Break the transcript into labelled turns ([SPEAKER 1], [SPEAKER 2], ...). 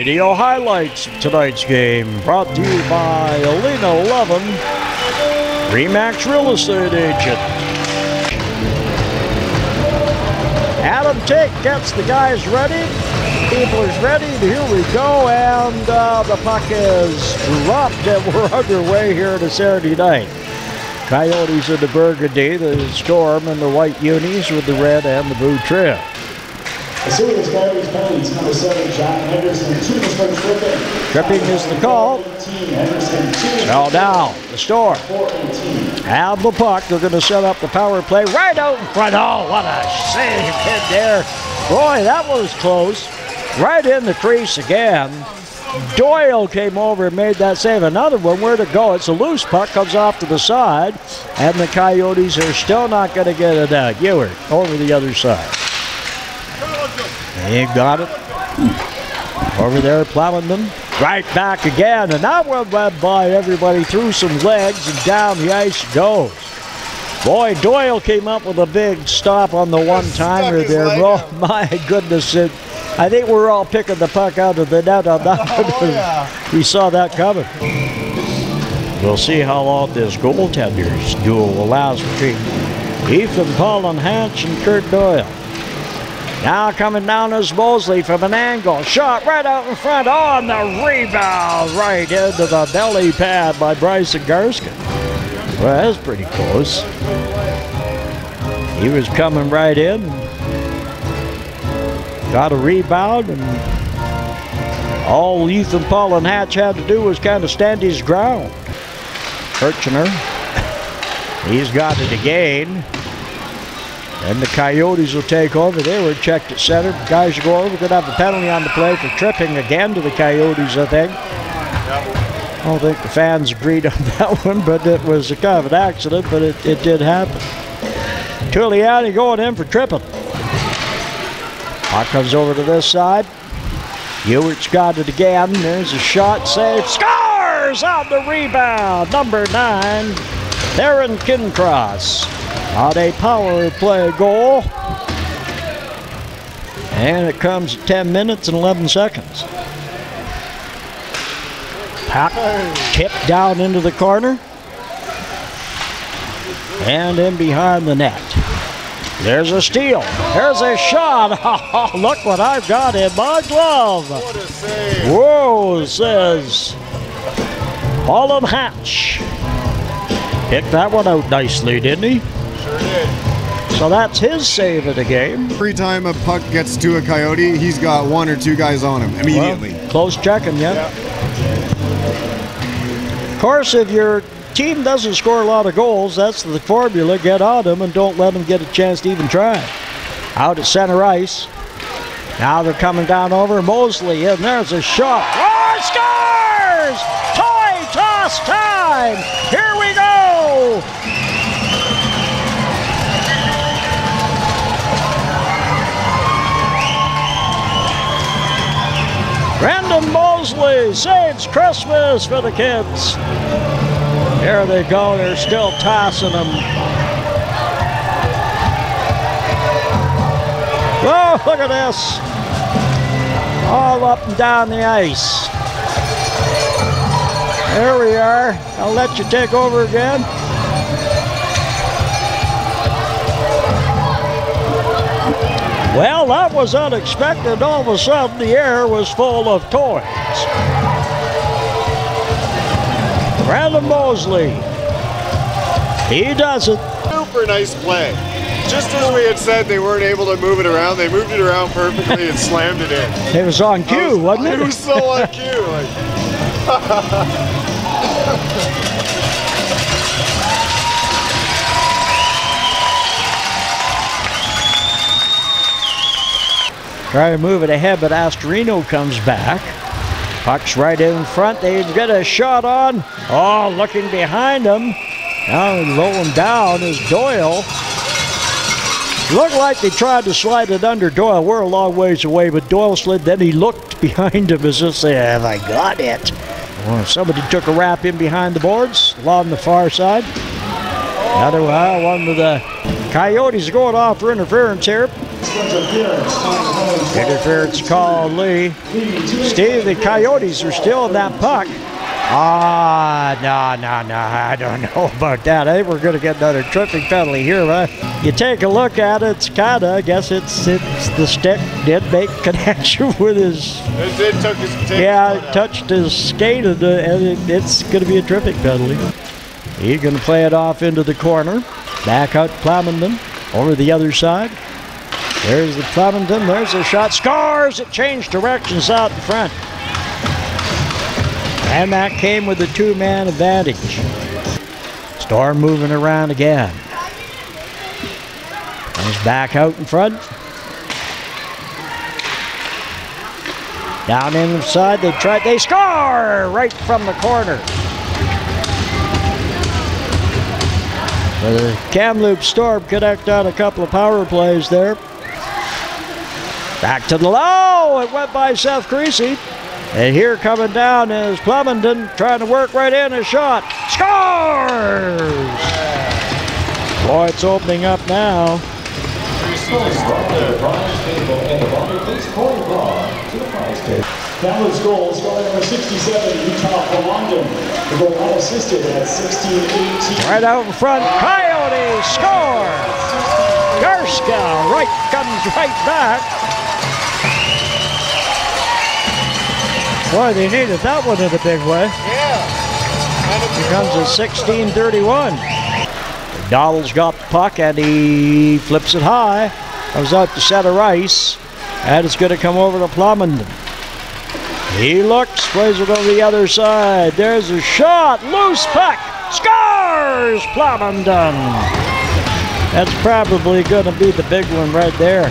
[SPEAKER 1] Video highlights of tonight's game brought to you by Alina Levin, Remax Real Estate Agent. Adam Tate gets the guys ready. People is ready. Here we go, and uh, the puck is dropped, and we're underway here to Saturday night. Coyotes in the burgundy, the Storm in the white unis with the red and the blue trim.
[SPEAKER 2] The Osoyoos Coyotes penalties, number seven, John Henderson, two for tripping.
[SPEAKER 1] Tripping is the call.
[SPEAKER 2] 18,
[SPEAKER 1] Now down, the Storm.
[SPEAKER 2] 418.
[SPEAKER 1] Have the puck. They're going to set up the power play right out in front. Oh, what a save hit there. Boy, that was close. Right in the crease again. Doyle came over and made that save. Another one, where to go? It's a loose puck, comes off to the side, and the Coyotes are still not going to get it uh, out. Ewert over the other side. He got it. Over there, Plowman. Right back again, and that one went by everybody through some legs and down the ice goes. Boy, Doyle came up with a big stop on the one timer there. Oh my goodness! It, I think we're all picking the puck out of the net on that one.
[SPEAKER 3] Oh, yeah.
[SPEAKER 1] we saw that coming. We'll see how long this goaltenders duel allows between Ethan Paul and Hatch and Kurt Doyle. Now coming down is Mosley from an angle. Shot right out in front on the rebound. Right into the belly pad by Bryson Garskin. Well, that's pretty close. He was coming right in. Got a rebound and all Ethan Paul and Hatch had to do was kind of stand his ground. Kirchner. He's got it again. And the Coyotes will take over. They were checked at center. Guys will go over. Could have a penalty on the play for tripping again to the Coyotes, I think. I don't think the fans agreed on that one, but it was a kind of an accident, but it, it did happen. Tuliani going in for tripping. Puck comes over to this side. Ewert's got it again. There's a shot save. Scores on the rebound. Number nine, Aaron Kincross. On a power play goal. And it comes at 10 minutes and 11 seconds. Puck tipped down into the corner. And in behind the net. There's a steal. There's a shot. Oh, look what I've got in my glove. Whoa, says Paul Hatch. Picked that one out nicely, didn't he? So that's his save of the game.
[SPEAKER 4] Every time a puck gets to a coyote, he's got one or two guys on him immediately.
[SPEAKER 1] Well, close checking, yeah. Of course, if your team doesn't score a lot of goals, that's the formula. Get on them and don't let them get a chance to even try. Out at center ice. Now they're coming down over Mosley, and there's a shot. Oh, scores! Toy toss time! Mosley saves Christmas for the kids. There they go. They're still tossing them. Oh, look at this. All up and down the ice. There we are. I'll let you take over again. Well, that was unexpected. All of a sudden, the air was full of toys. Brandon Mosley. He does it.
[SPEAKER 3] Super nice play. Just as we had said they weren't able to move it around, they moved it around perfectly and slammed it in.
[SPEAKER 1] It was on cue, wasn't it?
[SPEAKER 3] It was so on cue. Like,
[SPEAKER 1] Try to move it ahead, but Astorino comes back. Puck's right in front. They get a shot on. Oh, looking behind him. Now rolling down is Doyle. Looked like they tried to slide it under Doyle. We're a long ways away, but Doyle slid. Then he looked behind him as if say, "Have I got it?" Well, somebody took a wrap in behind the boards along the far side. Another one of the Coyotes going off for interference here.
[SPEAKER 2] Interference. Time home.
[SPEAKER 1] Interference call, Lee. Steve, the Coyotes are still in that puck. Ah, no, no, no. I don't know about that. I think we're going to get another tripping penalty here, right? You take a look at it, it's kind of, I guess it's it's the stick did make connection with his,
[SPEAKER 3] It did took his
[SPEAKER 1] yeah, it touched his skate, and, uh, and it, it's going to be a tripping penalty. He's going to play it off into the corner. Back out Plamondon over the other side. There's the Plamondon. There's the shot. Scores! It changed directions out in front. And that came with a two man advantage. Storm moving around again. He's back out in front. Down inside, they try, they score right from the corner. The Kamloops Storm connect on a couple of power plays there. Back to the low. It went by Seth Creasy. And here coming down is Plamondon trying to work right in a shot. Scores! Boy, it's opening up now.
[SPEAKER 2] Kamloops goal scoring number 67, Utah from London. The goal unassisted at 16-18.
[SPEAKER 1] Right out in front, Coyotes score! Garska right comes right back. Boy, they needed that one in a big way.
[SPEAKER 3] Yeah. And it's
[SPEAKER 1] Comes at 16:31. Donald's got the puck and he flips it high. Comes out to center ice, and it's going to come over to Plumond. He looks, plays it over the other side. There's a shot, loose puck, scores Plamondon. That's probably going to be the big one right there.